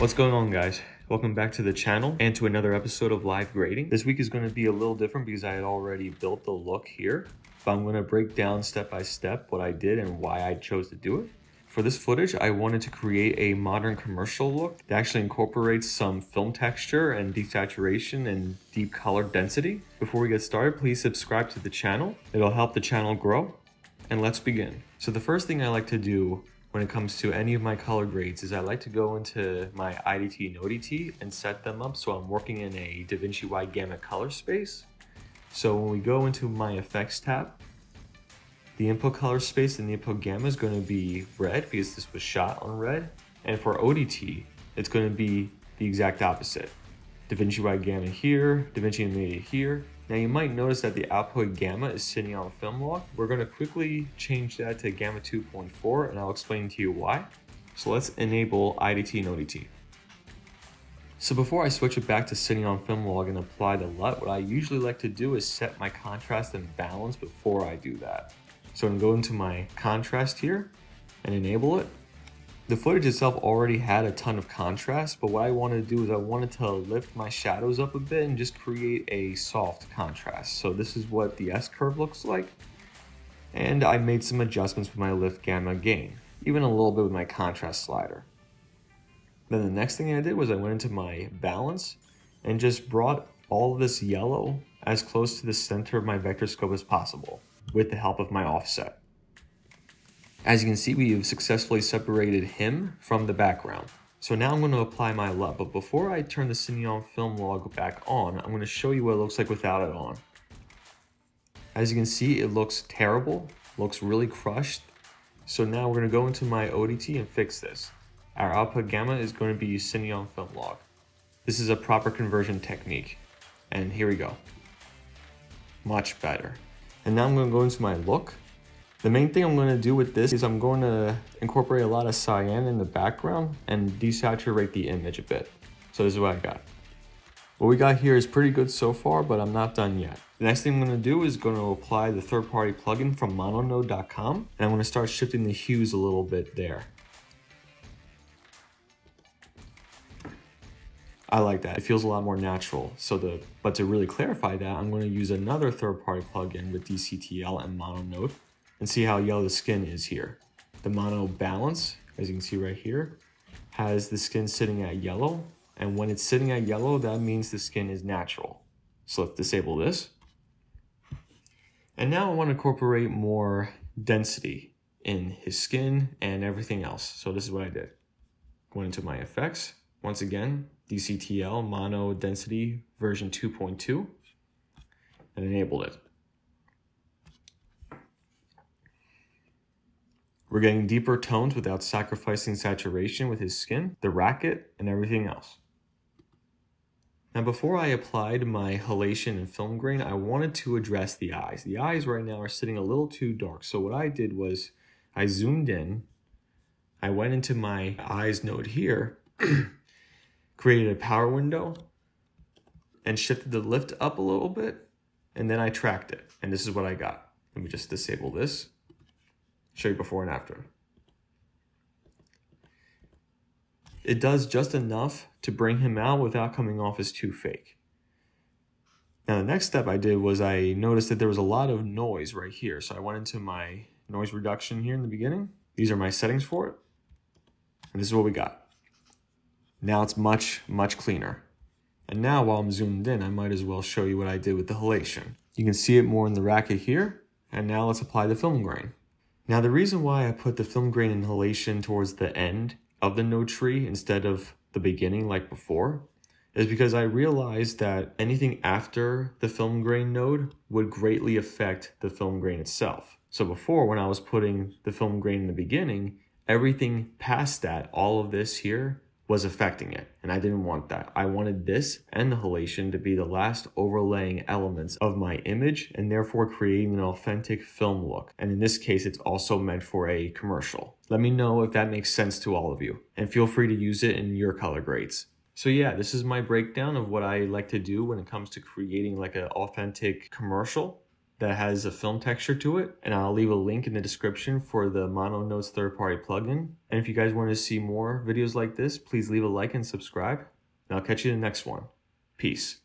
What's going on guys? Welcome back to the channel and to another episode of live grading. This week is going to be a little different because I had already built the look here, but I'm going to break down step by step what I did and why I chose to do it. For this footage, I wanted to create a modern commercial look that actually incorporates some film texture and desaturation and deep color density. Before we get started, please subscribe to the channel. It'll help the channel grow. And let's begin. So the first thing I like to do when it comes to any of my color grades is I like to go into my IDT and ODT and set them up so I'm working in a DaVinci Wide Gamut color space. So when we go into my effects tab, the input color space and the input gamma is going to be red because this was shot on red. And for ODT, it's going to be the exact opposite. DaVinci Wide Gamut here, DaVinci Intermediate here, now you might notice that the output gamma is sitting on film log. We're going to quickly change that to gamma 2.4 and I'll explain to you why. So let's enable IDT and ODT. So before I switch it back to sitting on film log and apply the LUT, what I usually like to do is set my contrast and balance before I do that. So I'm going to go into my contrast here and enable it. The footage itself already had a ton of contrast, but what I wanted to do is I wanted to lift my shadows up a bit and just create a soft contrast. So this is what the S-curve looks like. And I made some adjustments with my lift gamma gain, even a little bit with my contrast slider. Then the next thing I did was I went into my balance and just brought all this yellow as close to the center of my vector scope as possible with the help of my offset. As you can see, we have successfully separated him from the background. So now I'm going to apply my LUT, but before I turn the Cineon film log back on, I'm going to show you what it looks like without it on. As you can see, it looks terrible, looks really crushed. So now we're going to go into my ODT and fix this. Our output gamma is going to be Cineon film log. This is a proper conversion technique. And here we go. Much better. And now I'm going to go into my look the main thing I'm going to do with this is I'm going to incorporate a lot of cyan in the background and desaturate the image a bit. So this is what I got. What we got here is pretty good so far, but I'm not done yet. The next thing I'm going to do is going to apply the third-party plugin from mononodes.com, and I'm going to start shifting the hues a little bit there. I like that. It feels a lot more natural. So the but to really clarify that, I'm going to use another third-party plugin with DCTL and Mononode and see how yellow the skin is here. The mono balance, as you can see right here, has the skin sitting at yellow. And when it's sitting at yellow, that means the skin is natural. So let's disable this. And now I want to incorporate more density in his skin and everything else. So this is what I did. Went into my effects. Once again, DCTL mono density version 2.2 and enabled it. We're getting deeper tones without sacrificing saturation with his skin, the racket, and everything else. Now before I applied my halation and film grain, I wanted to address the eyes. The eyes right now are sitting a little too dark. So what I did was I zoomed in, I went into my eyes node here, created a power window, and shifted the lift up a little bit, and then I tracked it. And this is what I got. Let me just disable this show you before and after. It does just enough to bring him out without coming off as too fake. Now the next step I did was I noticed that there was a lot of noise right here. So I went into my noise reduction here in the beginning. These are my settings for it. And this is what we got. Now it's much, much cleaner. And now while I'm zoomed in, I might as well show you what I did with the halation. You can see it more in the racket here. And now let's apply the film grain. Now the reason why I put the film grain and halation towards the end of the node tree instead of the beginning like before is because I realized that anything after the film grain node would greatly affect the film grain itself. So before when I was putting the film grain in the beginning, everything past that, all of this here, was affecting it. And I didn't want that. I wanted this and the halation to be the last overlaying elements of my image and therefore creating an authentic film look. And in this case, it's also meant for a commercial. Let me know if that makes sense to all of you and feel free to use it in your color grades. So yeah, this is my breakdown of what I like to do when it comes to creating like an authentic commercial. That has a film texture to it. And I'll leave a link in the description for the Mononodes third-party plugin. And if you guys want to see more videos like this, please leave a like and subscribe. And I'll catch you in the next one. Peace.